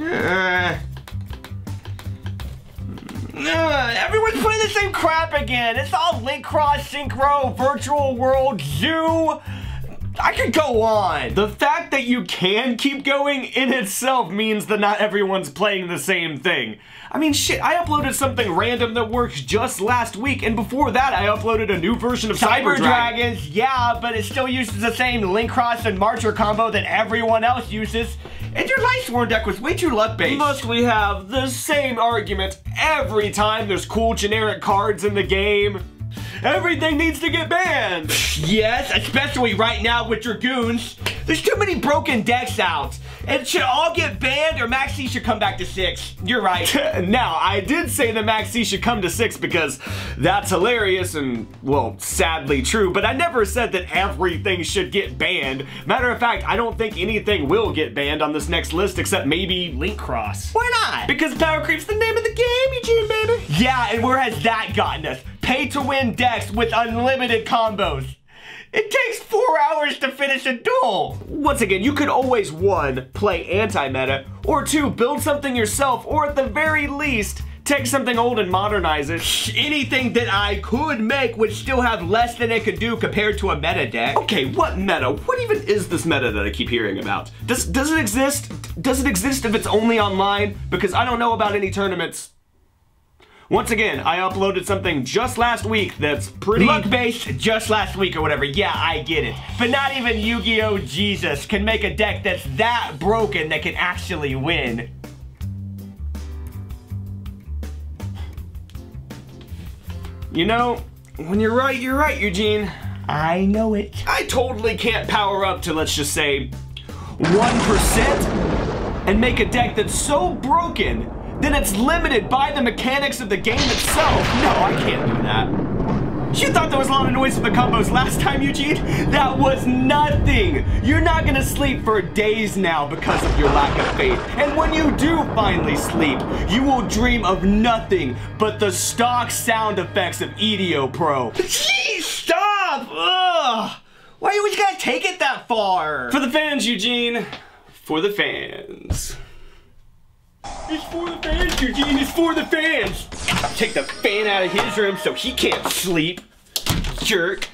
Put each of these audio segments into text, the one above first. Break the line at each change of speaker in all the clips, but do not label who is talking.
Uh, uh, everyone's playing the same crap again. It's all Linkross, Synchro, Virtual World, Zoo. I could go on. The fact that you can keep going in itself means that not everyone's playing the same thing. I mean, shit, I uploaded something random that works just last week, and before that, I uploaded a new version of Cyber,
Cyber
Dragons. Yeah, but it still uses the same Linkross and Marcher combo that everyone else uses. And your Lightsworn deck was way too luck-based. Must we have the same argument every time there's cool generic cards in the game? Everything needs to get banned. yes, especially right now with Dragoons. There's too many broken decks out. It should all get banned or Maxi should come back to six. You're right. now, I did say that Maxi should come to six because that's hilarious and, well, sadly true, but I never said that everything should get banned. Matter of fact, I don't think anything will get banned on this next list except maybe Linkross. Why not? Because Power Creep's the name of the game, Eugene, baby. Yeah, and where has that gotten us? Pay to win decks with unlimited combos. It takes four hours to finish a duel. Once again, you could always one, play anti-meta, or two, build something yourself, or at the very least, take something old and modernize it. Anything that I could make would still have less than it could do compared to a meta deck. Okay, what meta? What even is this meta that I keep hearing about? Does, does it exist? Does it exist if it's only online? Because I don't know about any tournaments once again, I uploaded something just last week that's pretty luck-based just last week or whatever. Yeah, I get it. But not even Yu-Gi-Oh! Jesus can make a deck that's that broken that can actually win. You know, when you're right, you're right, Eugene. I know it. I totally can't power up to, let's just say, 1% and make a deck that's so broken then it's limited by the mechanics of the game itself. No, I can't do that. You thought there was a lot of noise with the combos last time, Eugene? That was nothing! You're not gonna sleep for days now because of your lack of faith. And when you do finally sleep, you will dream of nothing but the stock sound effects of EDO Pro. Jeez, stop! Ugh! Why are you gotta take it that far? For the fans, Eugene. For the fans. It's for the fans, Eugene. It's for the fans. Take the fan out of his room so he can't sleep. Jerk.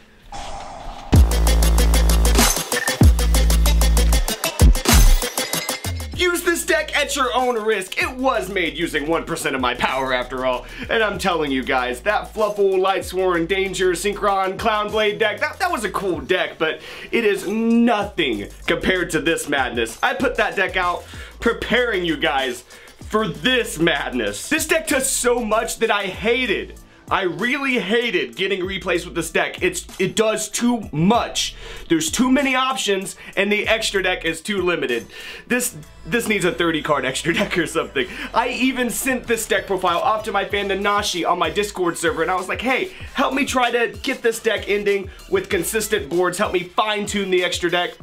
At your own risk. It was made using 1% of my power after all. And I'm telling you guys, that Fluffal, Lightsworn, Danger, Synchron, Clownblade deck, that, that was a cool deck, but it is nothing compared to this madness. I put that deck out preparing you guys for this madness. This deck does so much that I hated. I really hated getting replays with this deck. It's It does too much. There's too many options and the extra deck is too limited. This this needs a 30 card extra deck or something. I even sent this deck profile off to my fan Nanashi on my Discord server and I was like, hey, help me try to get this deck ending with consistent boards. Help me fine tune the extra deck.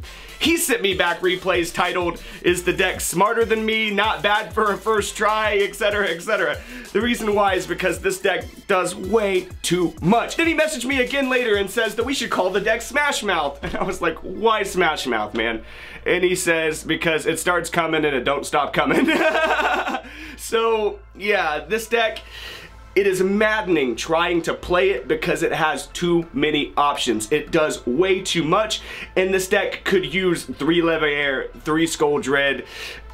He sent me back replays titled, Is the deck smarter than me? Not bad for a first try, etc, etc. The reason why is because this deck does way too much. Then he messaged me again later and says that we should call the deck Smash Mouth. And I was like, why Smash Mouth, man? And he says, because it starts coming and it don't stop coming. so, yeah, this deck it is maddening trying to play it because it has too many options. It does way too much, and this deck could use 3 Leviair, 3 Skull Dread,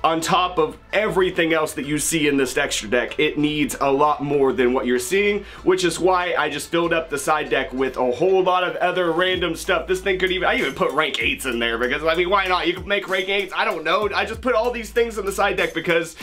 on top of everything else that you see in this extra deck, it needs a lot more than what you're seeing, which is why I just filled up the side deck with a whole lot of other random stuff. This thing could even, I even put rank 8s in there because, I mean, why not? You could make rank 8s, I don't know. I just put all these things in the side deck because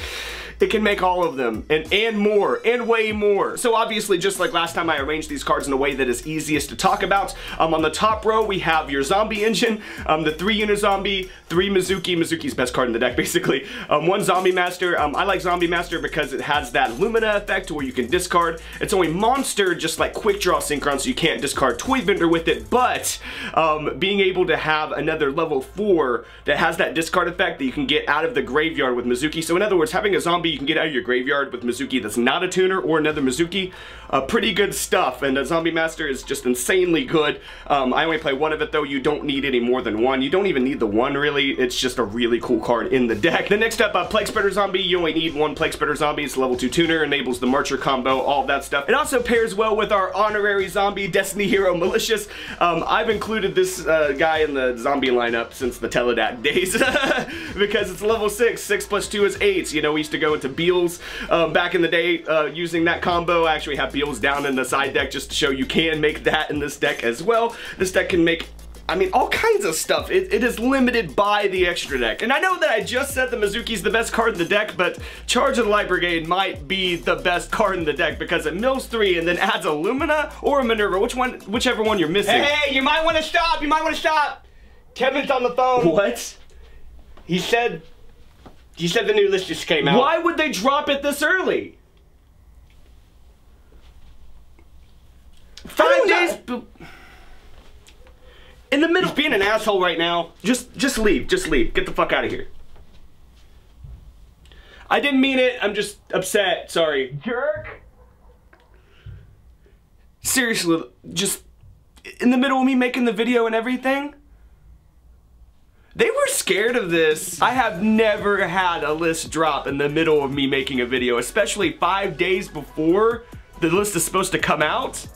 it can make all of them and, and more and way more. So obviously, just like last time I arranged these cards in a way that is easiest to talk about, um, on the top row, we have your zombie engine, um, the three Uni-Zombie three Mezuki, Mezuki's best card in the deck, basically, um, one Zombie Master. Um, I like Zombie Master because it has that Lumina effect where you can discard. It's only Monster, just like Quick Draw Synchron, so you can't discard Toy Vendor with it, but um, being able to have another level 4 that has that discard effect that you can get out of the graveyard with Mezuki. So in other words, having a zombie you can get out of your graveyard with Mezuki that's not a tuner or another Mezuki, uh, pretty good stuff, and a Zombie Master is just insanely good. Um, I only play one of it though, you don't need any more than one. You don't even need the one really, it's just a really cool card in the deck. The next up, uh, Plague Spreader Zombie. You only need one Plague Spreader Zombie. It's level 2 tuner, enables the Marcher combo, all that stuff. It also pairs well with our honorary zombie, Destiny Hero Malicious. Um, I've included this uh, guy in the zombie lineup since the TeleDAD days because it's level 6. 6 plus 2 is 8. You know, we used to go into Beelze um, back in the day uh, using that combo. I actually have Beelze down in the side deck just to show you can make that in this deck as well. This deck can make I mean, all kinds of stuff. It, it is limited by the extra deck. And I know that I just said the Mezuki's the best card in the deck, but Charge of the Light Brigade might be the best card in the deck because it mills three and then adds a Lumina or a Minerva, which one, whichever one you're missing.
Hey, you might want to stop. You might want to stop. Kevin's on the phone.
What?
He said, he said the new list just came out.
Why would they drop it this early? Days. In the middle.
He's being an asshole right now.
Just, just leave. Just leave. Get the fuck out of here. I didn't mean it. I'm just upset. Sorry.
Jerk.
Seriously, just in the middle of me making the video and everything. They were scared of this. I have never had a list drop in the middle of me making a video, especially five days before the list is supposed to come out.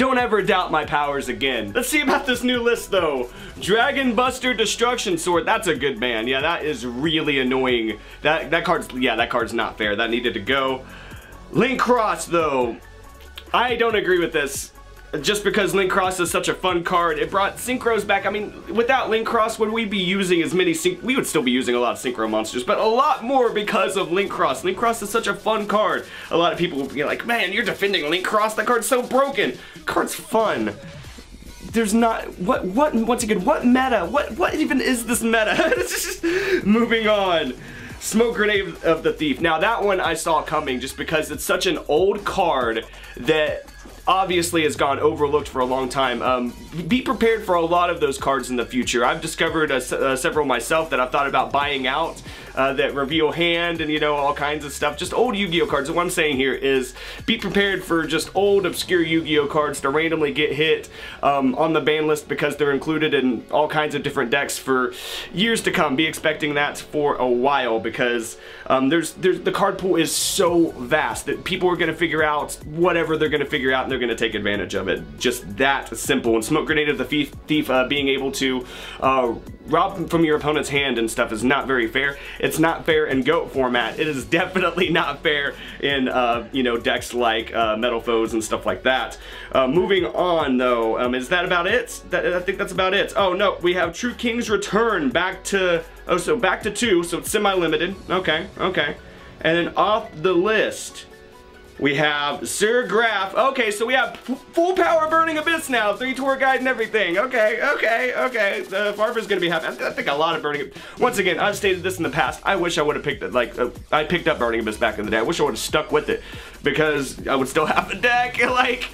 Don't ever doubt my powers again. Let's see about this new list though. Dragon Buster Destruction Sword. That's a good man. Yeah, that is really annoying. That that card's yeah, that card's not fair. That needed to go. Linkross though. I don't agree with this just because Linkross is such a fun card, it brought Synchros back. I mean, without Linkross, would we be using as many Synch- We would still be using a lot of Synchro monsters, but a lot more because of Linkross. Link Cross is such a fun card. A lot of people will be like, man, you're defending Linkross? That card's so broken. Card's fun. There's not, what, what, once again, what meta? What, what even is this meta? just moving on. Smoke Grenade of the Thief. Now that one I saw coming just because it's such an old card that obviously has gone overlooked for a long time. Um, be prepared for a lot of those cards in the future. I've discovered uh, uh, several myself that I've thought about buying out uh, that reveal hand and you know all kinds of stuff. Just old Yu-Gi-Oh cards. what I'm saying here is be prepared for just old obscure Yu-Gi-Oh cards to randomly get hit um, on the ban list because they're included in all kinds of different decks for years to come. Be expecting that for a while because um, there's there's the card pool is so vast that people are going to figure out whatever they're going to figure out and they're going to take advantage of it. Just that simple. And Smoke Grenade of the Thief, thief uh, being able to uh, rob from your opponent's hand and stuff is not very fair. It's not fair in GOAT format. It is definitely not fair in, uh, you know, decks like uh, Metalfoes and stuff like that. Uh, moving on, though, um, is that about it? That, I think that's about it. Oh, no, we have True King's Return back to, oh, so back to two, so it's semi-limited. Okay, okay. And then off the list, we have Cir Graff. Okay, so we have full power Burning Abyss now. Three tour guide and everything. Okay, okay, okay. The Farfa's gonna be happy. I, think a lot of Burning Once again, I've stated this in the past. I wish I would have picked it, like, uh, I picked up Burning Abyss back in the day. I wish I would have stuck with it because I would still have a deck. like,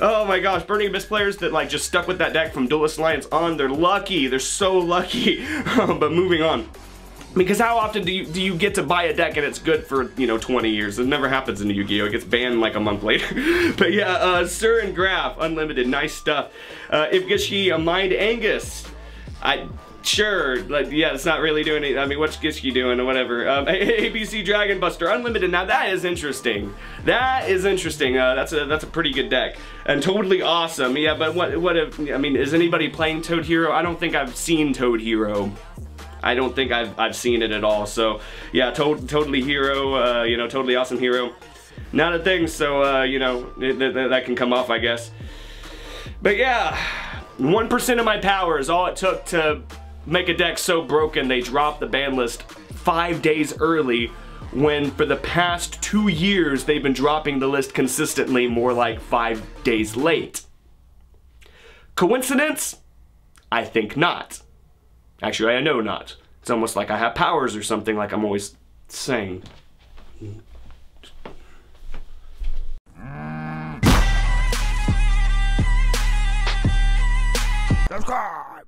oh my gosh, Burning Abyss players that, like, just stuck with that deck from Duelist Alliance on, they're lucky. They're so lucky. but moving on. Because how often do you do you get to buy a deck and it's good for, you know, 20 years? It never happens in Yu-Gi-Oh! It gets banned like a month later. but yeah, uh, Cir and Graff, Unlimited, nice stuff. Uh, Evigishki, a Mind Augus. I, sure, like, yeah, it's not really doing it. I mean, what's Gishki doing or whatever. Um, ABC Dragon Buster, Unlimited. Now that is interesting. That is interesting. Uh, that's a that's a pretty good deck and totally awesome. Yeah, but what what if I mean, is anybody playing Toad Hero? I don't think I've seen Toad Hero. I don't think I've, I've seen it at all. So yeah, to totally hero, uh, you know, totally awesome hero. Not a thing, so uh, you know, it, it, that can come off, I guess. But yeah, 1% of my power is all it took to make a deck so broken they dropped the ban list five days early when for the past two years they've been dropping the list consistently more like five days late. Coincidence? I think not. Actually, I know not. It's almost like I have powers or something, like I'm always saying. Subscribe!